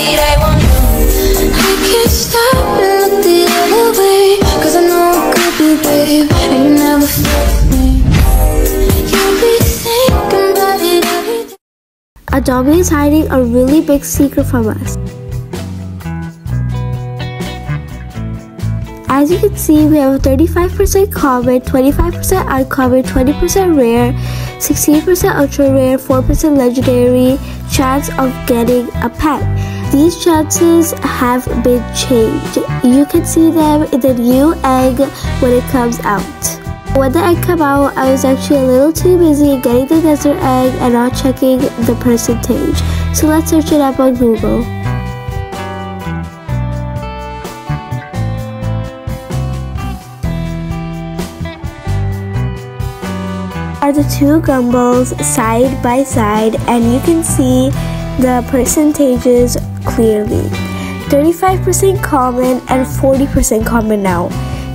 Wait, I want. I can't stop. Cause I know could be, you never me. You'll. Adopt Me is hiding a really big secret from us. As you can see, we have a 35% common, 25% uncommon, 20% rare, 16% ultra rare, 4% legendary chance of getting a pet. These chances have been changed. You can see them in the new egg when it comes out. When the egg came out, I was actually a little too busy getting the dessert egg and not checking the percentage. So let's search it up on Google. are the two gumballs side by side and you can see the percentages clearly. 35% common and 40% common now.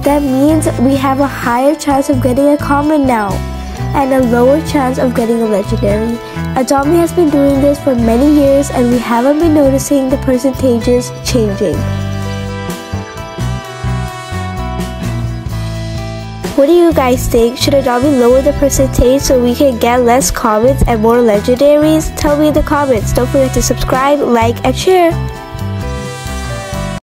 That means we have a higher chance of getting a common now and a lower chance of getting a legendary. Adopt Me has been doing this for many years and we haven't been noticing the percentages changing. What do you guys think? Should Adopt Me lower the percentage so we can get less comments and more legendaries? Tell me in the comments. Don't forget to subscribe, like, and share.